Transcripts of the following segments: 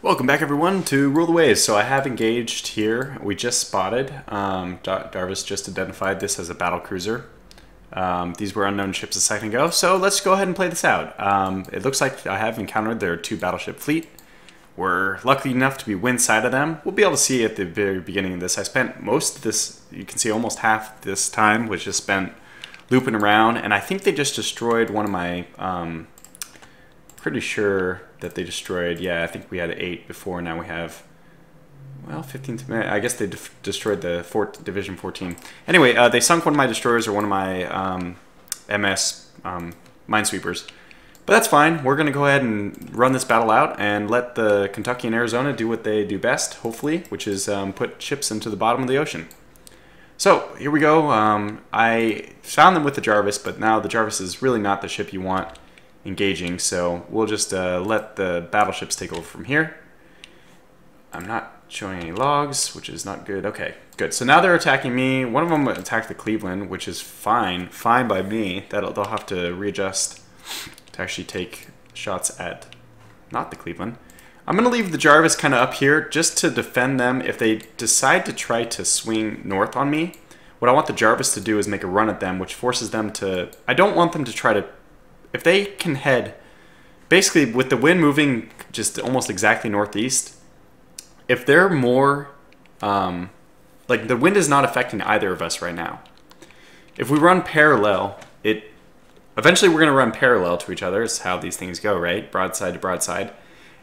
Welcome back everyone to Rule the Waves. So I have engaged here. We just spotted, um, Dar Jarvis just identified this as a battle cruiser. Um, these were unknown ships a second ago, so let's go ahead and play this out. Um, it looks like I have encountered their two battleship fleet. We're lucky enough to be wind side of them. We'll be able to see at the very beginning of this. I spent most of this, you can see almost half this time was just spent looping around, and I think they just destroyed one of my, um, pretty sure that they destroyed, yeah, I think we had eight before, now we have well, 15th minute. I guess they destroyed the fort, Division 14. Anyway, uh, they sunk one of my destroyers or one of my um, MS um, minesweepers. But that's fine. We're going to go ahead and run this battle out and let the Kentucky and Arizona do what they do best, hopefully, which is um, put ships into the bottom of the ocean. So here we go. Um, I found them with the Jarvis, but now the Jarvis is really not the ship you want engaging, so we'll just uh, let the battleships take over from here. I'm not showing any logs, which is not good. Okay, good. So now they're attacking me. One of them attacked the Cleveland, which is fine. Fine by me. That'll, they'll have to readjust to actually take shots at not the Cleveland. I'm going to leave the Jarvis kind of up here just to defend them if they decide to try to swing north on me. What I want the Jarvis to do is make a run at them, which forces them to... I don't want them to try to... If they can head... Basically, with the wind moving just almost exactly northeast, if they're more, um, like the wind is not affecting either of us right now. If we run parallel, it eventually we're going to run parallel to each other. Is how these things go, right? Broadside to broadside.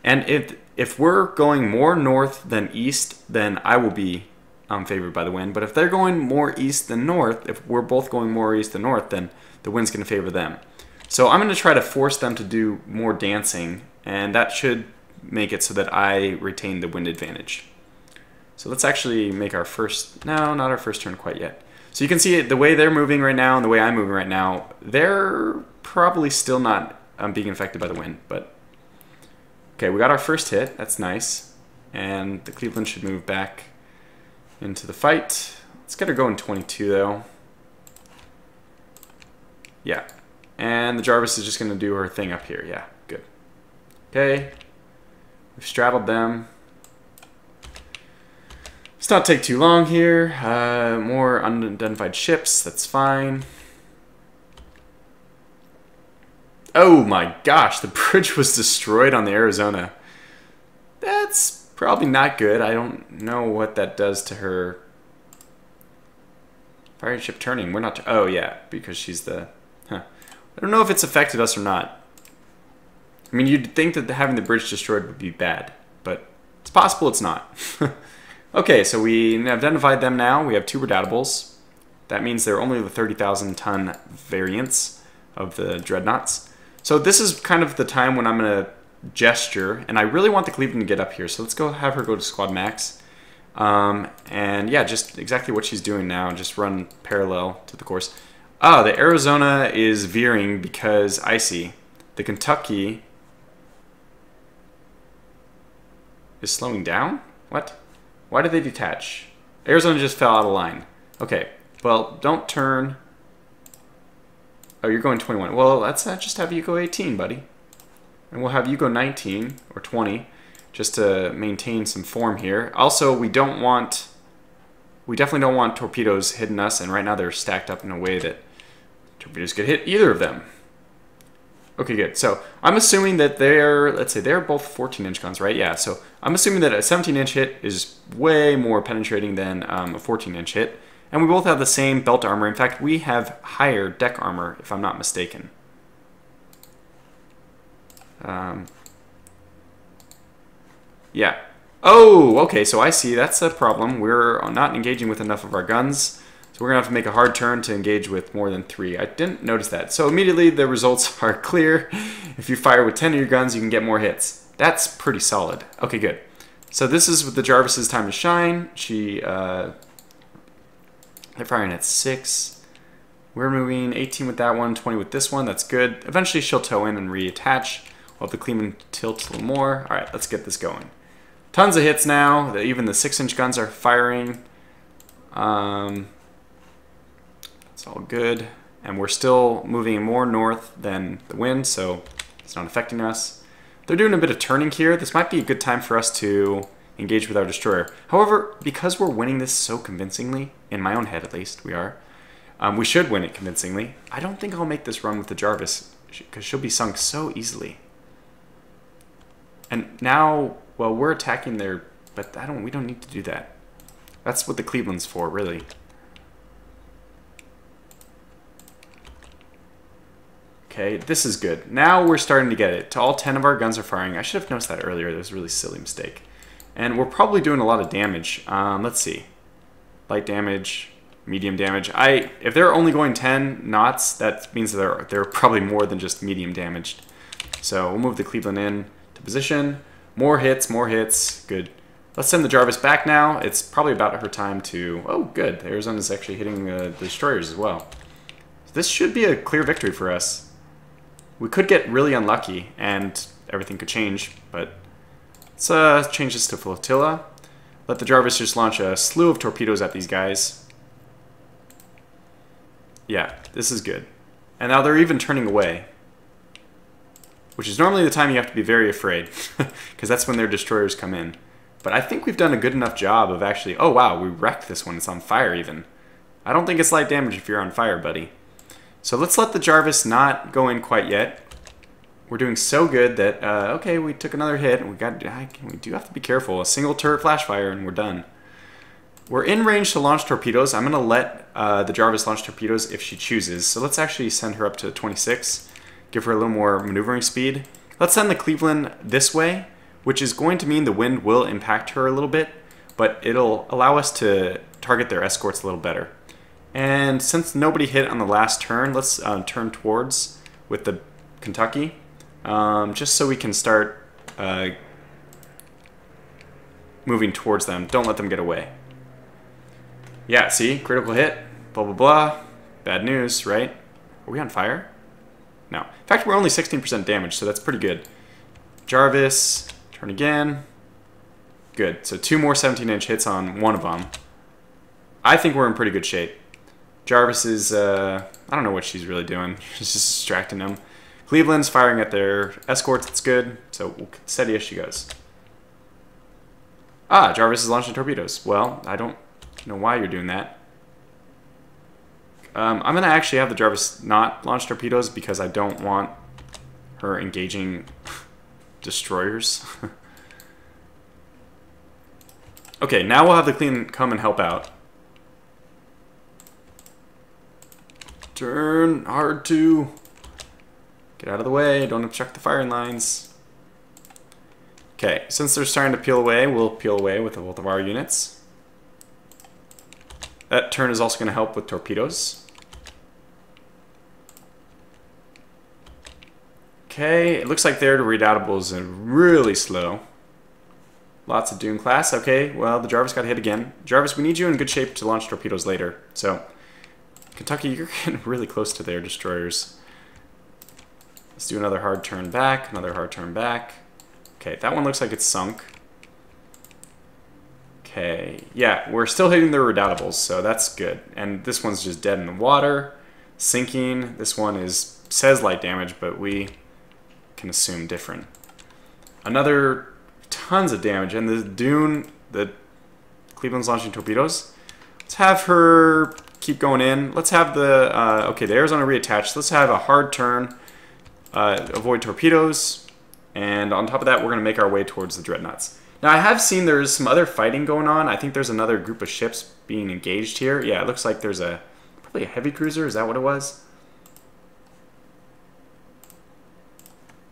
And if if we're going more north than east, then I will be um, favored by the wind. But if they're going more east than north, if we're both going more east than north, then the wind's going to favor them. So I'm going to try to force them to do more dancing, and that should make it so that I retain the wind advantage. So let's actually make our first, no, not our first turn quite yet. So you can see the way they're moving right now and the way I'm moving right now, they're probably still not um, being affected by the wind, but okay, we got our first hit, that's nice. And the Cleveland should move back into the fight. Let's get her going 22 though. Yeah. And the Jarvis is just gonna do her thing up here, yeah, good. Okay, We've straddled them. Let's not take too long here. Uh, more unidentified ships, that's fine. Oh my gosh, the bridge was destroyed on the Arizona. That's probably not good. I don't know what that does to her. Fire ship turning. We're not. Oh yeah, because she's the. Huh. I don't know if it's affected us or not. I mean, you'd think that having the bridge destroyed would be bad, but it's possible it's not. okay, so we identified them now. We have two redoubtables. That means they're only the 30,000 ton variants of the dreadnoughts. So this is kind of the time when I'm going to gesture, and I really want the Cleveland to get up here. So let's go have her go to squad max. Um, and yeah, just exactly what she's doing now, just run parallel to the course. Ah, the Arizona is veering because icy. The Kentucky is slowing down? What? Why did they detach? Arizona just fell out of line. Okay, well, don't turn. Oh, you're going 21. Well, let's uh, just have you go 18, buddy. And we'll have you go 19 or 20 just to maintain some form here. Also, we don't want, we definitely don't want torpedoes hitting us, and right now they're stacked up in a way that torpedoes could hit either of them. Okay, good. So I'm assuming that they're, let's say they're both 14 inch guns, right? Yeah, so I'm assuming that a 17 inch hit is way more penetrating than um, a 14 inch hit. And we both have the same belt armor. In fact, we have higher deck armor, if I'm not mistaken. Um, yeah. Oh, okay, so I see. That's a problem. We're not engaging with enough of our guns. So we're to have to make a hard turn to engage with more than three. I didn't notice that. So immediately the results are clear. If you fire with 10 of your guns, you can get more hits. That's pretty solid. Okay, good. So this is with the Jarvis's time to shine. She, uh, they're firing at six. We're moving 18 with that one, 20 with this one. That's good. Eventually she'll tow in and reattach. We'll have the Cleveland tilt a little more. All right, let's get this going. Tons of hits now. Even the six inch guns are firing. Um, it's all good. And we're still moving more north than the wind, so it's not affecting us. They're doing a bit of turning here. This might be a good time for us to engage with our destroyer. However, because we're winning this so convincingly, in my own head at least, we are, um, we should win it convincingly. I don't think I'll make this run with the Jarvis, because she'll be sunk so easily. And now, well, we're attacking their, but I don't, we don't need to do that. That's what the Cleveland's for, really. Okay, this is good. Now we're starting to get it. To All 10 of our guns are firing. I should have noticed that earlier. That was a really silly mistake. And we're probably doing a lot of damage. Um, let's see. Light damage, medium damage. I If they're only going 10 knots, that means that they're, they're probably more than just medium damaged. So we'll move the Cleveland in to position. More hits, more hits. Good. Let's send the Jarvis back now. It's probably about her time to... Oh, good. Arizona's actually hitting uh, the destroyers as well. This should be a clear victory for us. We could get really unlucky and everything could change, but let's uh, change this to flotilla. Let the Jarvis just launch a slew of torpedoes at these guys. Yeah, this is good. And now they're even turning away. Which is normally the time you have to be very afraid, because that's when their destroyers come in. But I think we've done a good enough job of actually... Oh, wow, we wrecked this one. It's on fire, even. I don't think it's light damage if you're on fire, buddy. So let's let the Jarvis not go in quite yet. We're doing so good that, uh, okay, we took another hit. And we got, we do have to be careful. A single turret flash fire and we're done. We're in range to launch torpedoes. I'm going to let uh, the Jarvis launch torpedoes if she chooses. So let's actually send her up to 26. Give her a little more maneuvering speed. Let's send the Cleveland this way, which is going to mean the wind will impact her a little bit, but it'll allow us to target their escorts a little better. And since nobody hit on the last turn, let's uh, turn towards with the Kentucky, um, just so we can start uh, moving towards them. Don't let them get away. Yeah, see? Critical hit, blah, blah, blah. Bad news, right? Are we on fire? No. In fact, we're only 16% damage, so that's pretty good. Jarvis, turn again. Good. So two more 17-inch hits on one of them. I think we're in pretty good shape. Jarvis is, uh, I don't know what she's really doing. She's just distracting them. Cleveland's firing at their escorts. It's good. So steady as she goes. Ah, Jarvis is launching torpedoes. Well, I don't know why you're doing that. Um, I'm going to actually have the Jarvis not launch torpedoes because I don't want her engaging destroyers. okay, now we'll have the Clean come and help out. Turn hard to. Get out of the way. Don't obstruct the firing lines. Okay, since they're starting to peel away, we'll peel away with both of our units. That turn is also going to help with torpedoes. Okay, it looks like their redoubtables are really slow. Lots of Dune class. Okay, well, the Jarvis got hit again. Jarvis, we need you in good shape to launch torpedoes later. So, Kentucky, you're getting really close to their destroyers. Let's do another hard turn back, another hard turn back. Okay, that one looks like it's sunk. Okay, yeah, we're still hitting the redoubtables, so that's good. And this one's just dead in the water, sinking. This one is says light damage, but we can assume different. Another tons of damage, and the Dune, the Cleveland's launching torpedoes. Let's have her keep going in. Let's have the, uh, okay, the Arizona reattached. Let's have a hard turn, uh, avoid torpedoes, and on top of that, we're going to make our way towards the Dreadnoughts. Now, I have seen there's some other fighting going on. I think there's another group of ships being engaged here. Yeah, it looks like there's a, probably a heavy cruiser. Is that what it was?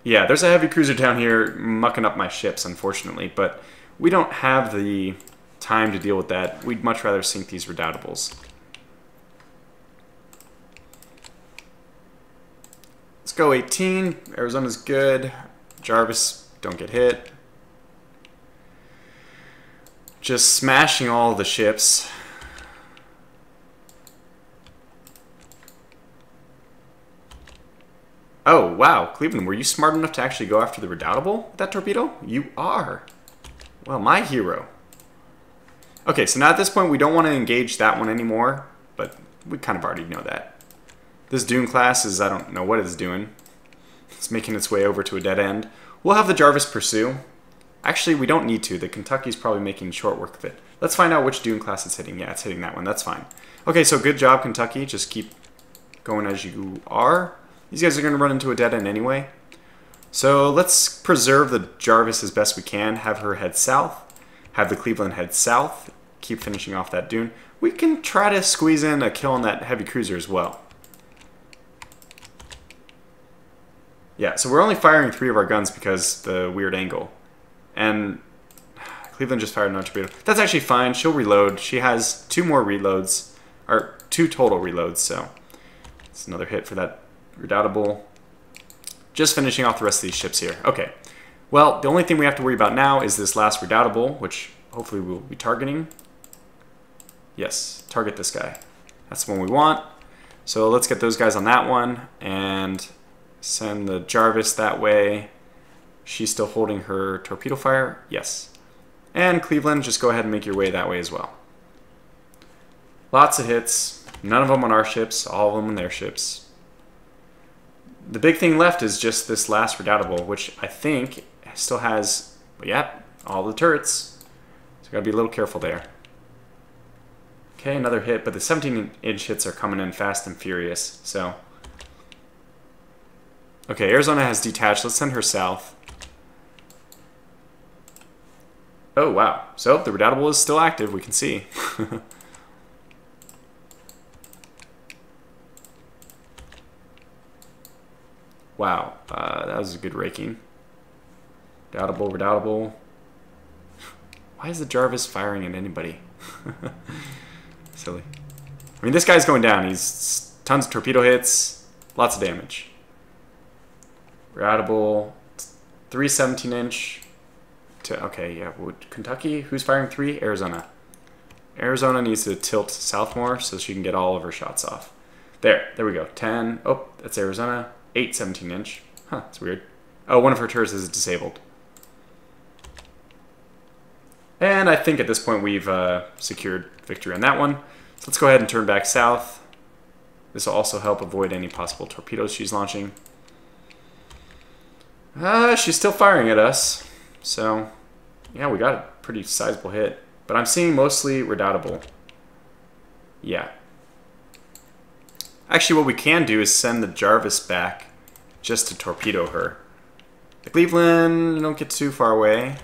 Yeah, there's a heavy cruiser down here mucking up my ships, unfortunately, but we don't have the time to deal with that. We'd much rather sink these redoubtables. Let's go 18. Arizona's good. Jarvis, don't get hit. Just smashing all the ships. Oh, wow. Cleveland, were you smart enough to actually go after the Redoubtable with that torpedo? You are. Well, my hero. Okay, so now at this point, we don't want to engage that one anymore, but we kind of already know that. This Dune class is, I don't know what it's doing. It's making its way over to a dead end. we'll have the Jarvis pursue. Actually, we don't need to. The Kentucky's probably making short work of it. Let's find out which Dune class it's hitting. Yeah, it's hitting that one. That's fine. Okay, so good job, Kentucky. Just keep going as you are. These guys are going to run into a dead end anyway. So let's preserve the Jarvis as best we can. Have her head south. Have the Cleveland head south. Keep finishing off that Dune. We can try to squeeze in a kill on that heavy cruiser as well. Yeah, so we're only firing three of our guns because the weird angle. And Cleveland just fired another torpedo. That's actually fine. She'll reload. She has two more reloads, or two total reloads, so it's another hit for that redoubtable. Just finishing off the rest of these ships here. Okay. Well, the only thing we have to worry about now is this last redoubtable, which hopefully we'll be targeting. Yes, target this guy. That's the one we want. So let's get those guys on that one and send the Jarvis that way. She's still holding her torpedo fire? Yes. And Cleveland, just go ahead and make your way that way as well. Lots of hits. None of them on our ships, all of them on their ships. The big thing left is just this last redoubtable, which I think still has, yep, all the turrets. So gotta be a little careful there. Okay, another hit, but the 17 inch hits are coming in fast and furious, so. Okay, Arizona has detached. Let's send her south. Oh, wow. So the redoubtable is still active, we can see. wow, uh, that was a good raking. Redoubtable, redoubtable. Why is the Jarvis firing at anybody? Silly. I mean, this guy's going down. He's tons of torpedo hits, lots of damage. Redoubtable, 317 inch, to, okay, yeah, Kentucky, who's firing three? Arizona. Arizona needs to tilt south more so she can get all of her shots off. There, there we go. 10, oh, that's Arizona. 8 17 inch. Huh, that's weird. Oh, one of her turrets is disabled. And I think at this point we've uh, secured victory on that one. So let's go ahead and turn back south. This will also help avoid any possible torpedoes she's launching. Uh, she's still firing at us. So, yeah, we got a pretty sizable hit. But I'm seeing mostly Redoubtable. Yeah. Actually, what we can do is send the Jarvis back just to torpedo her. The Cleveland, don't get too far away.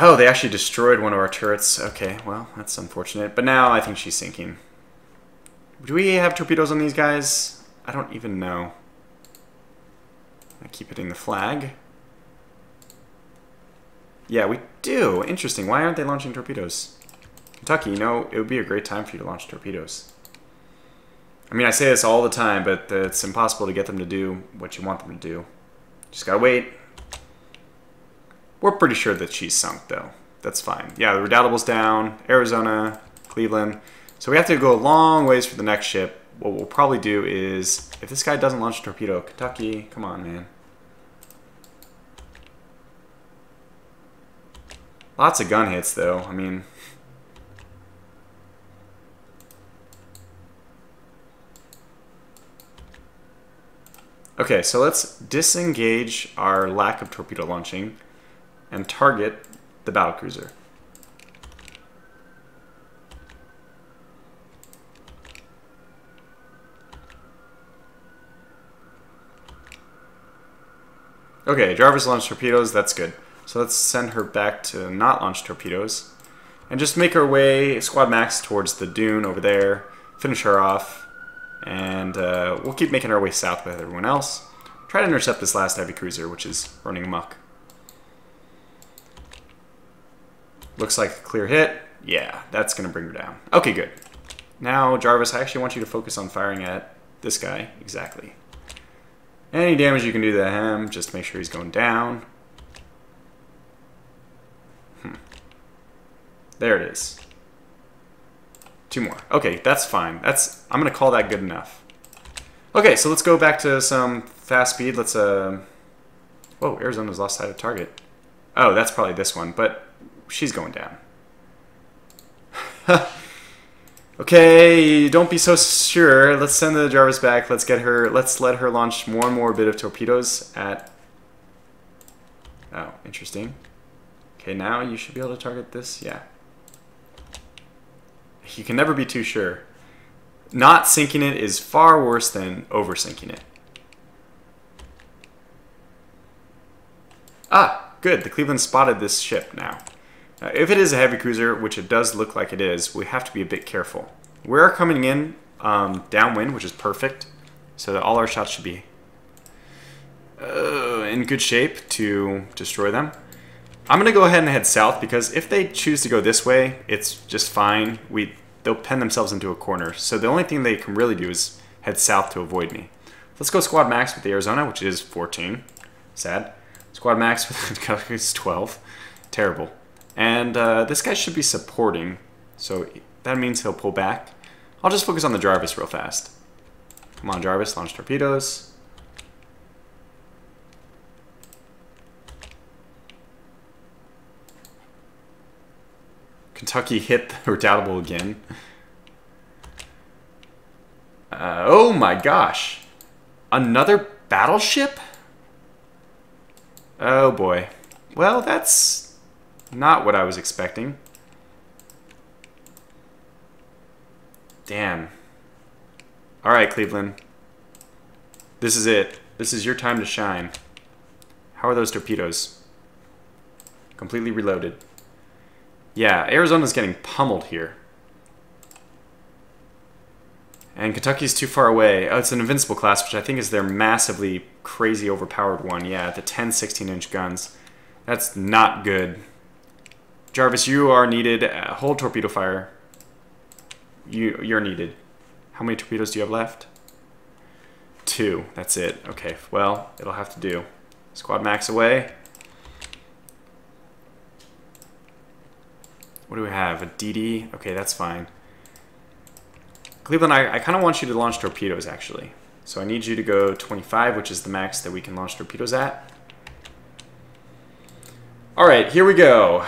Oh, they actually destroyed one of our turrets. Okay, well, that's unfortunate. But now I think she's sinking. Do we have torpedoes on these guys? I don't even know. I keep hitting the flag. Yeah, we do. Interesting. Why aren't they launching torpedoes? Kentucky, you know, it would be a great time for you to launch torpedoes. I mean, I say this all the time, but it's impossible to get them to do what you want them to do. Just gotta wait. We're pretty sure that she's sunk, though. That's fine. Yeah, the Redoubtable's down. Arizona, Cleveland. So we have to go a long ways for the next ship what we'll probably do is, if this guy doesn't launch a torpedo, Kentucky, come on, man. Lots of gun hits, though. I mean... Okay, so let's disengage our lack of torpedo launching and target the battlecruiser. Okay, Jarvis launched torpedoes, that's good. So let's send her back to not launch torpedoes. And just make our way, squad max, towards the dune over there. Finish her off. And uh, we'll keep making our way south with everyone else. Try to intercept this last heavy cruiser, which is running amok. Looks like a clear hit. Yeah, that's going to bring her down. Okay, good. Now, Jarvis, I actually want you to focus on firing at this guy. Exactly. Any damage you can do to him, just make sure he's going down. Hmm. There it is. Two more. Okay, that's fine. That's I'm gonna call that good enough. Okay, so let's go back to some fast speed. Let's uh. Whoa, Arizona's lost sight of target. Oh, that's probably this one, but she's going down. Okay, don't be so sure. Let's send the Jarvis back. Let's get her. Let's let her launch more and more bit of torpedoes at. Oh, interesting. Okay, now you should be able to target this. Yeah. You can never be too sure. Not sinking it is far worse than over sinking it. Ah, good. The Cleveland spotted this ship now. Uh, if it is a heavy cruiser, which it does look like it is, we have to be a bit careful. We're coming in um, downwind, which is perfect, so that all our shots should be uh, in good shape to destroy them. I'm going to go ahead and head south because if they choose to go this way, it's just fine. We They'll pen themselves into a corner. So the only thing they can really do is head south to avoid me. Let's go squad max with the Arizona, which is 14. Sad. Squad max with the is 12. Terrible. And uh, this guy should be supporting, so that means he'll pull back. I'll just focus on the Jarvis real fast. Come on, Jarvis, launch torpedoes. Kentucky hit the Redoubtable again. Uh, oh my gosh. Another battleship? Oh boy. Well, that's not what I was expecting. Damn. Alright, Cleveland. This is it. This is your time to shine. How are those torpedoes? Completely reloaded. Yeah, Arizona's getting pummeled here. And Kentucky's too far away. Oh, it's an Invincible class, which I think is their massively crazy overpowered one. Yeah, the 10 16-inch guns. That's not good. Jarvis, you are needed. Uh, hold torpedo fire. You, you're needed. How many torpedoes do you have left? Two. That's it. Okay, well, it'll have to do. Squad max away. What do we have? A DD? Okay, that's fine. Cleveland, I, I kind of want you to launch torpedoes, actually. So I need you to go 25, which is the max that we can launch torpedoes at. All right, here we go.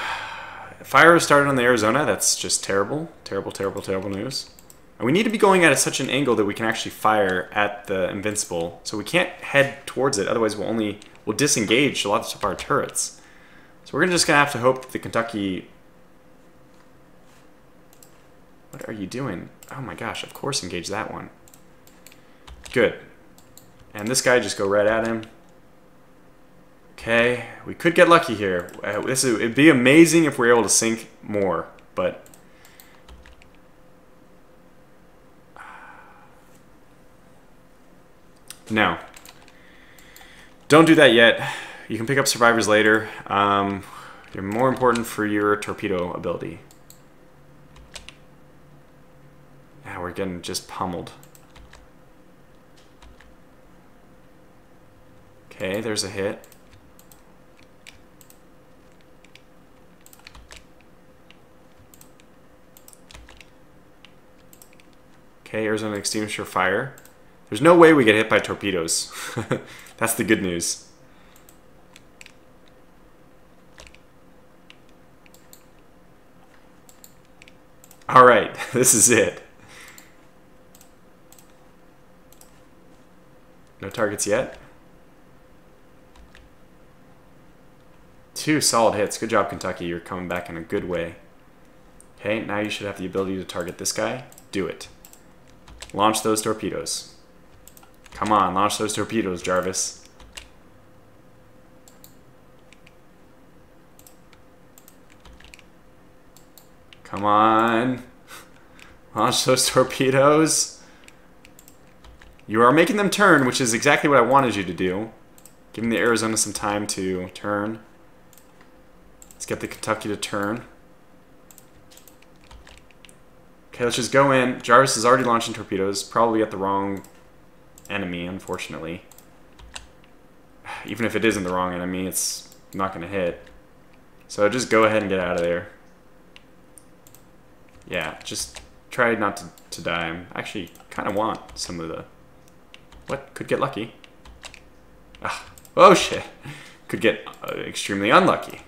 Fire has started on the Arizona. That's just terrible. Terrible, terrible, terrible news. And we need to be going at such an angle that we can actually fire at the Invincible. So we can't head towards it, otherwise we'll only we'll disengage a lot of our turrets. So we're just gonna have to hope that the Kentucky what are you doing? Oh my gosh, of course engage that one. Good. And this guy, just go right at him. Okay, we could get lucky here. Uh, this is, it'd be amazing if we are able to sink more, but... No. Don't do that yet. You can pick up survivors later. Um, they're more important for your torpedo ability. Yeah, we're getting just pummeled. Okay, there's a hit. Okay, Arizona extinguisher fire. There's no way we get hit by torpedoes. That's the good news. All right, this is it. No targets yet. Two solid hits. Good job, Kentucky. You're coming back in a good way. Okay, now you should have the ability to target this guy. Do it. Launch those torpedoes. Come on, launch those torpedoes, Jarvis. Come on. Launch those torpedoes. You are making them turn, which is exactly what I wanted you to do. Giving the Arizona some time to turn. Let's get the Kentucky to turn. Okay, let's just go in. Jarvis is already launching torpedoes, probably at the wrong enemy, unfortunately. Even if it isn't the wrong enemy, it's not going to hit. So just go ahead and get out of there. Yeah, just try not to, to die. I actually kind of want some of the what? Could get lucky. Ah, oh shit. Could get uh, extremely unlucky.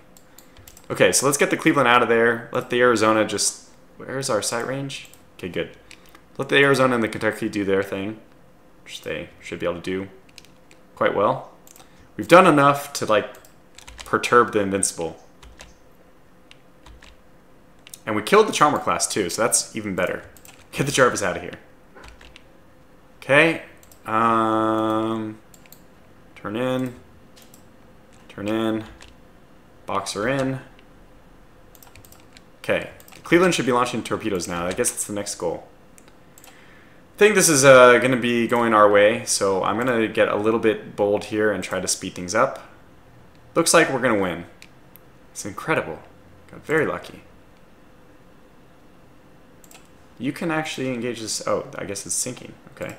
Okay, so let's get the Cleveland out of there. Let the Arizona just... Where's our sight range? Okay, good. Let the Arizona and the Kentucky do their thing, which they should be able to do quite well. We've done enough to like perturb the Invincible. And we killed the Charmer class too, so that's even better. Get the Jarvis out of here. Okay. Um, turn in. Turn in. Boxer in. Okay. Cleveland should be launching torpedoes now. I guess that's the next goal. I think this is uh, going to be going our way, so I'm going to get a little bit bold here and try to speed things up. Looks like we're going to win. It's incredible. Got very lucky. You can actually engage this. Oh, I guess it's sinking. Okay.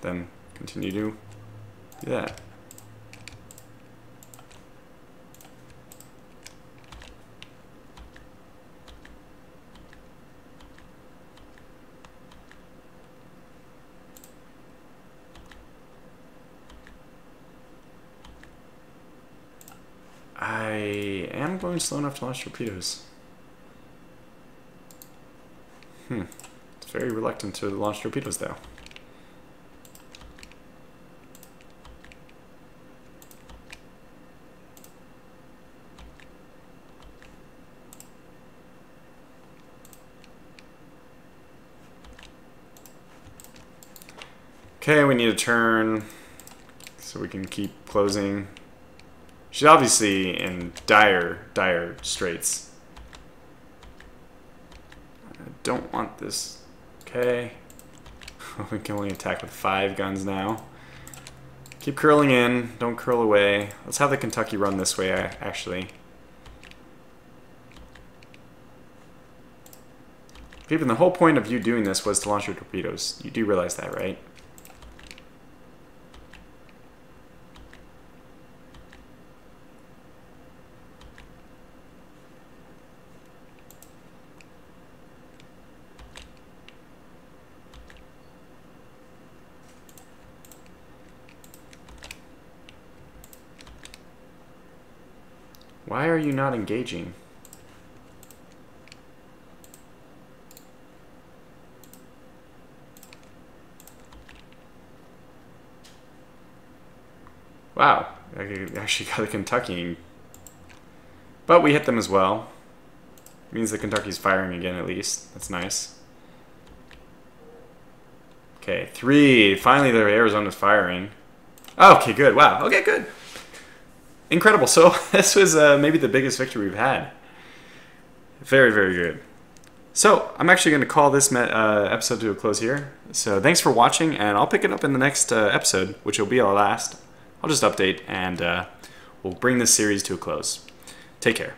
Then continue to do that. I am going slow enough to launch torpedoes. Hmm. It's very reluctant to launch torpedoes, though. Okay, we need a turn so we can keep closing. She's obviously in dire, dire straits. I don't want this. Okay. we can only attack with five guns now. Keep curling in. Don't curl away. Let's have the Kentucky run this way, actually. Even the whole point of you doing this was to launch your torpedoes. You do realize that, right? You not engaging? Wow, I actually got a Kentucky. But we hit them as well. It means the Kentucky's firing again at least. That's nice. Okay, three. Finally, the Arizona's firing. okay, good. Wow. Okay, good incredible. So this was uh, maybe the biggest victory we've had. Very, very good. So I'm actually going to call this uh, episode to a close here. So thanks for watching, and I'll pick it up in the next uh, episode, which will be our last. I'll just update, and uh, we'll bring this series to a close. Take care.